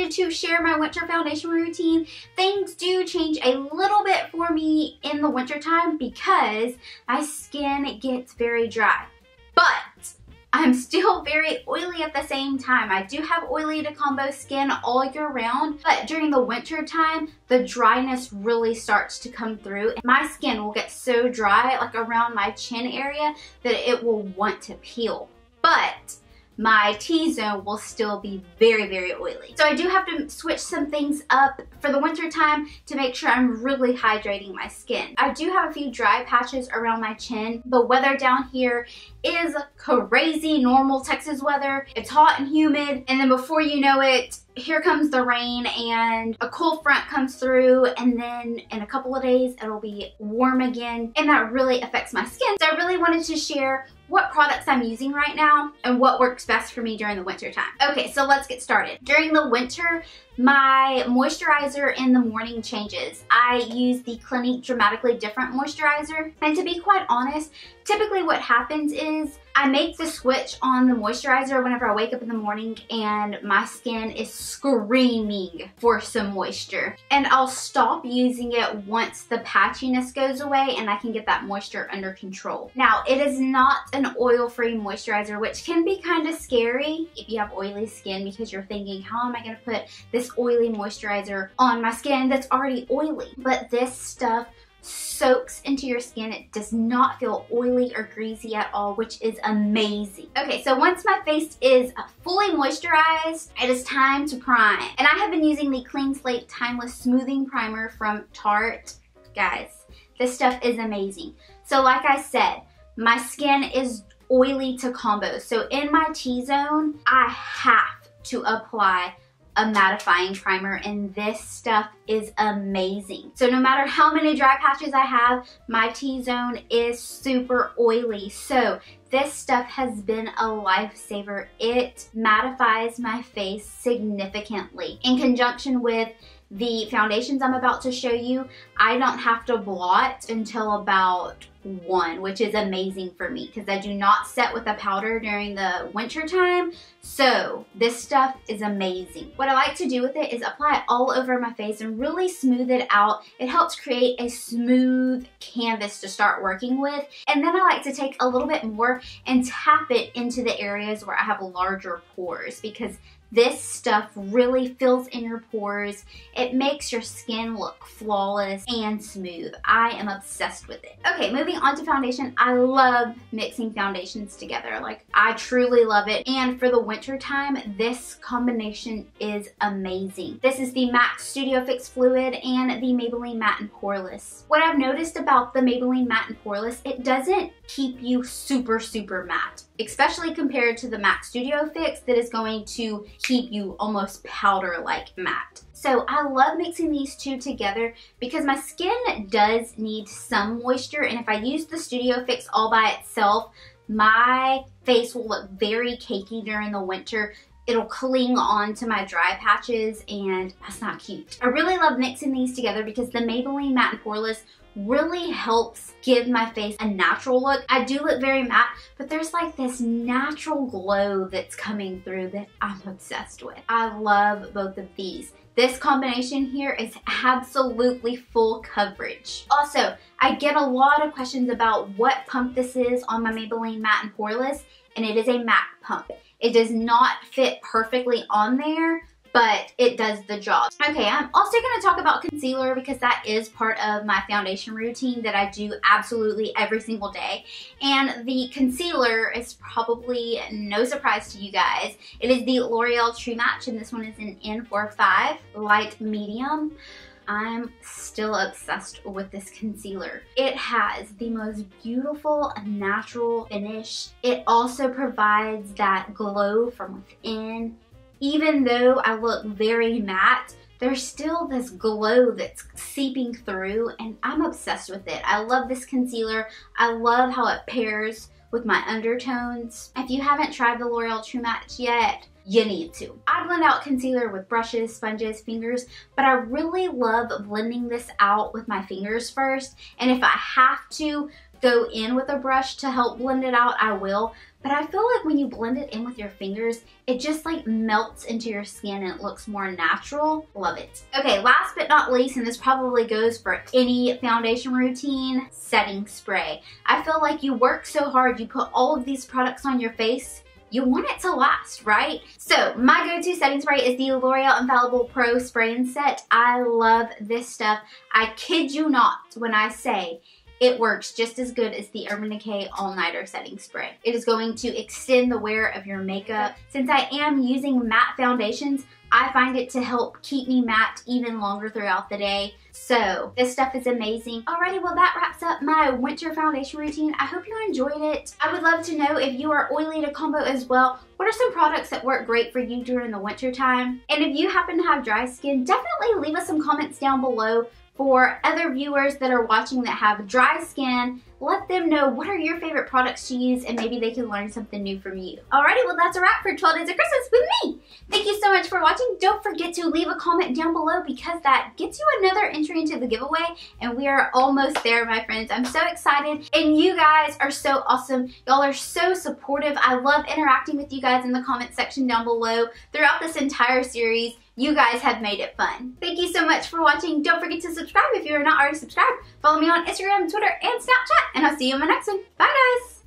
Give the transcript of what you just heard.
wanted to share my winter foundation routine. Things do change a little bit for me in the wintertime because my skin gets very dry. But I'm still very oily at the same time. I do have oily to combo skin all year round, but during the winter time, the dryness really starts to come through. My skin will get so dry, like around my chin area, that it will want to peel. But my T-zone will still be very, very oily. So I do have to switch some things up for the winter time to make sure I'm really hydrating my skin. I do have a few dry patches around my chin. The weather down here is crazy normal Texas weather. It's hot and humid and then before you know it, here comes the rain and a cool front comes through and then in a couple of days it'll be warm again and that really affects my skin. So I really wanted to share what products I'm using right now and what works best for me during the winter time. Okay, so let's get started. During the winter, my moisturizer in the morning changes. I use the Clinique Dramatically Different Moisturizer. And to be quite honest, typically what happens is I make the switch on the moisturizer whenever I wake up in the morning and my skin is screaming for some moisture. And I'll stop using it once the patchiness goes away and I can get that moisture under control. Now, it is not an oil-free moisturizer, which can be kind of scary if you have oily skin because you're thinking, how am I going to put this oily moisturizer on my skin that's already oily. But this stuff soaks into your skin. It does not feel oily or greasy at all, which is amazing. Okay, so once my face is fully moisturized, it is time to prime. And I have been using the Clean Slate Timeless Smoothing Primer from Tarte. Guys, this stuff is amazing. So like I said, my skin is oily to combo. So in my T-zone, I have to apply a mattifying primer and this stuff is amazing. So no matter how many dry patches I have, my T-zone is super oily. So this stuff has been a lifesaver. It mattifies my face significantly. In conjunction with the foundations I'm about to show you, I don't have to blot until about one, which is amazing for me because I do not set with a powder during the winter time. So this stuff is amazing. What I like to do with it is apply it all over my face and really smooth it out. It helps create a smooth canvas to start working with. And then I like to take a little bit more and tap it into the areas where I have larger pores because this stuff really fills in your pores. It makes your skin look flawless and smooth. I am obsessed with it. Okay, moving on to foundation. I love mixing foundations together. Like, I truly love it. And for the winter time, this combination is amazing. This is the MAC Studio Fix Fluid and the Maybelline Matte and Poreless. What I've noticed about the Maybelline Matte and Poreless, it doesn't keep you super, super matte especially compared to the MAC Studio Fix that is going to keep you almost powder-like matte. So I love mixing these two together because my skin does need some moisture and if I use the Studio Fix all by itself, my face will look very cakey during the winter it'll cling on to my dry patches and that's not cute. I really love mixing these together because the Maybelline Matte and Poreless really helps give my face a natural look. I do look very matte, but there's like this natural glow that's coming through that I'm obsessed with. I love both of these. This combination here is absolutely full coverage. Also, I get a lot of questions about what pump this is on my Maybelline Matte and Poreless, and it is a MAC pump. It does not fit perfectly on there, but it does the job. Okay, I'm also going to talk about concealer because that is part of my foundation routine that I do absolutely every single day. And the concealer is probably no surprise to you guys. It is the L'Oreal True Match and this one is an N45 light medium. I'm still obsessed with this concealer. It has the most beautiful natural finish. It also provides that glow from within even though I look very matte, there's still this glow that's seeping through and I'm obsessed with it. I love this concealer. I love how it pairs with my undertones. If you haven't tried the L'Oreal True Match yet, you need to. I blend out concealer with brushes, sponges, fingers, but I really love blending this out with my fingers first. And if I have to go in with a brush to help blend it out, I will. But I feel like when you blend it in with your fingers, it just like melts into your skin and it looks more natural. Love it. Okay, last but not least, and this probably goes for any foundation routine, setting spray. I feel like you work so hard, you put all of these products on your face, you want it to last, right? So my go-to setting spray is the L'Oreal Infallible Pro Spray and Set. I love this stuff. I kid you not when I say it works just as good as the Urban Decay All Nighter Setting Spray. It is going to extend the wear of your makeup. Since I am using matte foundations, I find it to help keep me matte even longer throughout the day. So this stuff is amazing. Alrighty, well that wraps up my winter foundation routine. I hope you enjoyed it. I would love to know if you are oily to combo as well. What are some products that work great for you during the winter time? And if you happen to have dry skin, definitely leave us some comments down below for other viewers that are watching that have dry skin, let them know what are your favorite products to use and maybe they can learn something new from you. Alrighty, well that's a wrap for 12 Days of Christmas with me. Thank you so much for watching. Don't forget to leave a comment down below because that gets you another entry into the giveaway and we are almost there, my friends. I'm so excited and you guys are so awesome. Y'all are so supportive. I love interacting with you guys in the comment section down below throughout this entire series. You guys have made it fun. Thank you so much for watching. Don't forget to subscribe if you are not already subscribed. Follow me on Instagram, Twitter, and Snapchat, and I'll see you in my next one. Bye, guys!